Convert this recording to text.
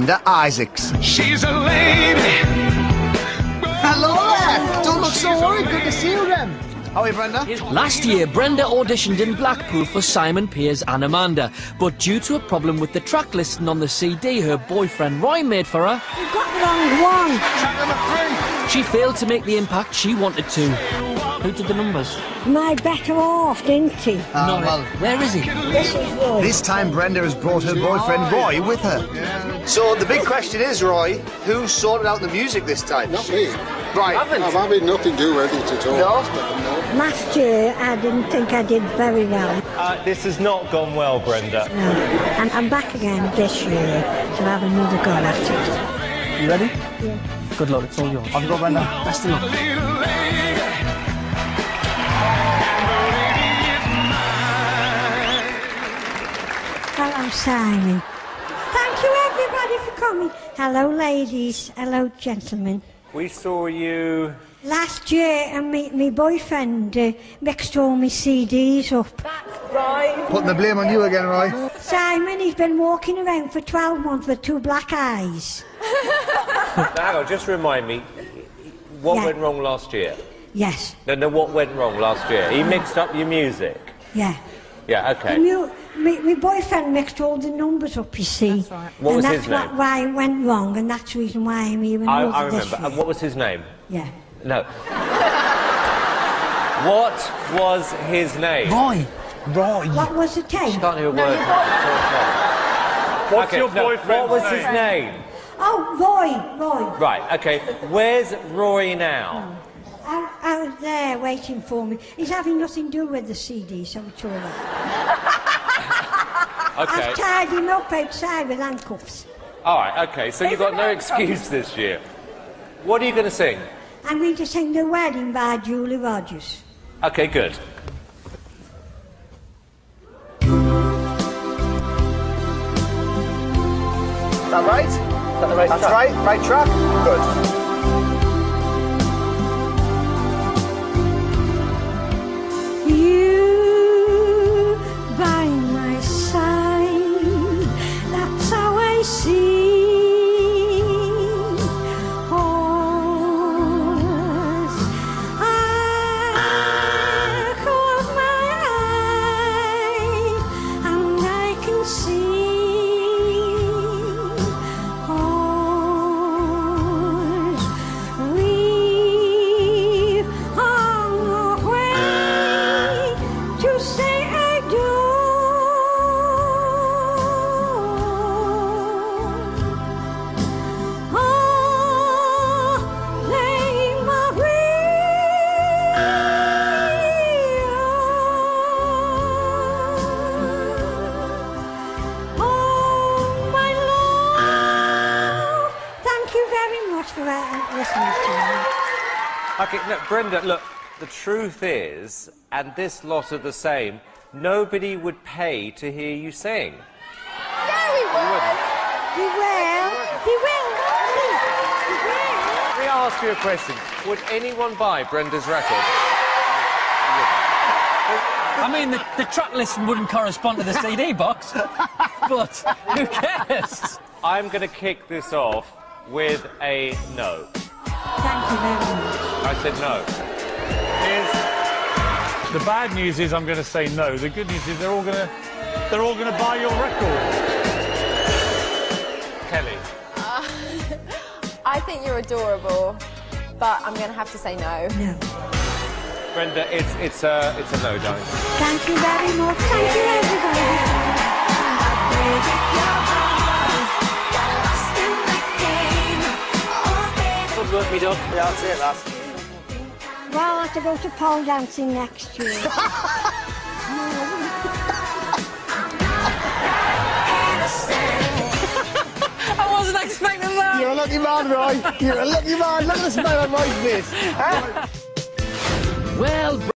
Brenda Isaacs. She's a lady. Hello there! Don't look so worried. Good to see you again. How are you, Brenda? Last year, Brenda auditioned in Blackpool for Simon Piers and Amanda, but due to a problem with the track listing on the CD her boyfriend Roy made for her, You got the wrong one. Track number three. she failed to make the impact she wanted to. Who did the numbers? My better half, didn't he? Ah, no, well, where is he? This is Roy. this time Brenda has brought her boyfriend Roy with her. So the big question is, Roy, who sorted out the music this time? Not me. Right. I've had nothing to do with it at all. No? Last year, I didn't think I did very well. Uh, this has not gone well, Brenda. No. And I'm back again this year to have another go at it. You ready? Yeah. Good luck, it's all yours. I've got Brenda. Best of luck. Simon. Thank you, everybody, for coming. Hello, ladies. Hello, gentlemen. We saw you. Last year, and me, me boyfriend uh, mixed all my CDs up. Right. Putting the blame on you again, Roy. Simon, he's been walking around for 12 months with two black eyes. Now, just remind me, what Yeah. went wrong last year? Yes, No, no, what went wrong last year? He mixed up your music. yeah. Yeah, The okay. mu- my, my boyfriend mixed all the numbers up, you see. What and was that's his name? why it went wrong, and that's the reason why I'm even I, over I this remember. And what was his name? Yeah. No. what was his name? Roy! Roy! What was the tape? Can't hear a word. What's Okay, your no, boyfriend's What was his name? name? Oh, Roy, Roy. Right, okay. Where's Roy now? Oh. Out, I was there waiting for me. He's having nothing to do with the CD, so it's all right. Okay. I've tied him up outside with handcuffs. All right, okay. So you've got no excuse this year. What are you going to sing? I'm going to sing The Wedding by Julie Rogers. Okay, good. Is that right? Is that the right That's right. Right track? Good. Okay, no, Brenda, look, the truth is, and this lot are the same, nobody would pay to hear you sing. No, He will. He will. He will. He will. Let me ask you a question. Would anyone buy Brenda's record? I mean, the, the track listing wouldn't correspond to the CD box, but who cares? I'm going to kick this off with a no. Thank you very much. I said no. The bad news is I'm going to say no. The good news is they're all going to they're all going to buy your record. Kelly. Uh, I think you're adorable, but I'm going to have to say no. No. Brenda, it's, it's, a, it's a no, darling. Thank you very much. Thank you, everybody. Me dog. Yeah, that's it, lass. Well, I'll have to go to pole dancing next year. I wasn't expecting that! You're a lucky man, Roy. You're a lucky man. Look at the smile on Roy's face. Well,